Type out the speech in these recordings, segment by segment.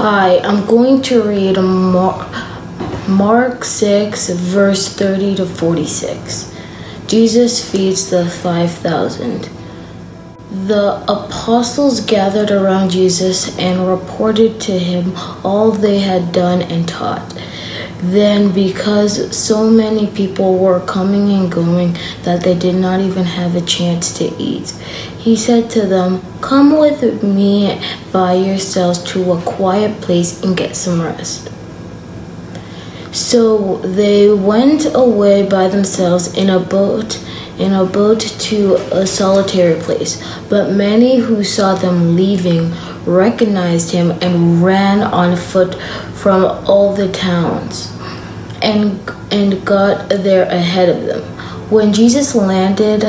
Hi, I'm going to read Mar- Mark 6, verse 30 to 46. Jesus feeds the 5,000. The apostles gathered around Jesus and reported to him all they had done and taught. Then, because so many people were coming and going that they did not even have a chance to eat, he said to them, Come with me by yourselves to a quiet place and get some rest. So they went away by themselves in a boat in a boat to a solitary place. But many who saw them leaving recognized him and ran on foot from all the towns and and got there ahead of them. When Jesus landed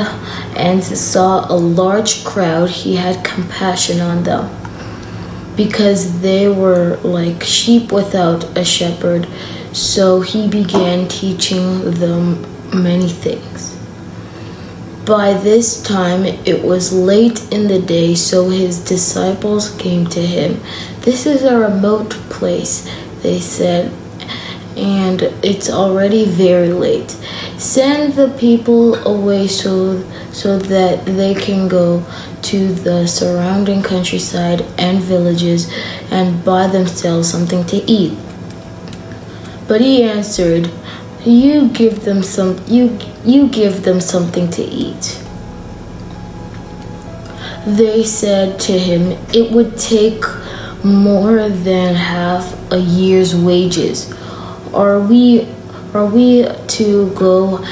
and saw a large crowd, he had compassion on them because they were like sheep without a shepherd. So he began teaching them many things. By this time it was late in the day, so his disciples came to him. This is a remote place, they said, and it's already very late. Send the people away so so that they can go to the surrounding countryside and villages and buy themselves something to eat. But he answered, you give them some you you give them something to eat. They said to him, It would take more than half a year's wages. Are we are we to go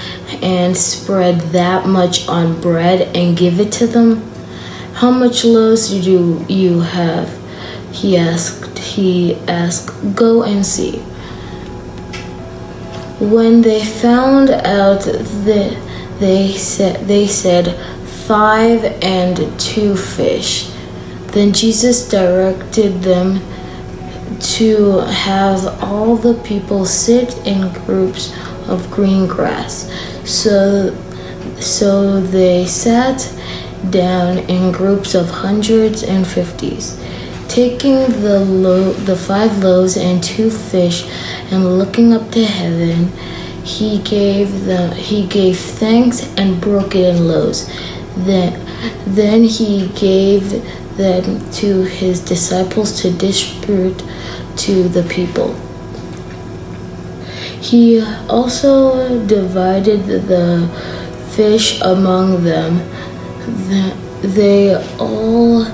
and spread that much on bread and give it to them? How much loaves do you have? He asked. He asked, Go and see. When they found out that they said they said five and two fish. Then Jesus directed them to have all the people sit in groups of green grass. So so they sat down in groups of hundreds and fifties. Taking the lo- the five loaves and two fish and looking up to heaven, he gave the he gave thanks and broke it in loaves. Then then he gave them to his disciples to distribute to the people. He also divided the fish among them. They all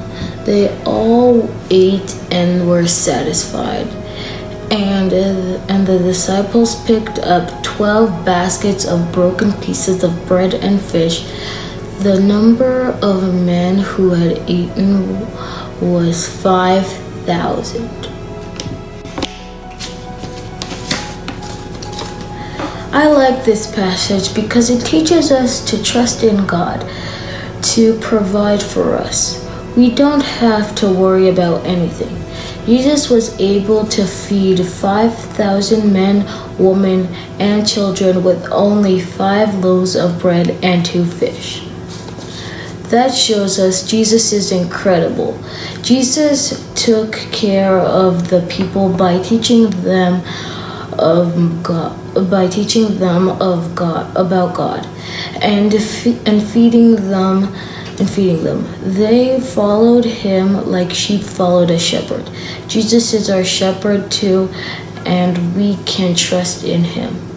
they all ate and were satisfied. And, and the disciples picked up 12 baskets of broken pieces of bread and fish. The number of men who had eaten was 5,000. I like this passage because it teaches us to trust in God to provide for us. We don't have to worry about anything. Jesus was able to feed 5,000 men, women, and children with only five loaves of bread and two fish. That shows us Jesus is incredible. Jesus took care of the people by teaching them of God, by teaching them of God about God, and and feeding them and feeding them. They followed him like sheep followed a shepherd. Jesus is our shepherd too, and we can trust in him.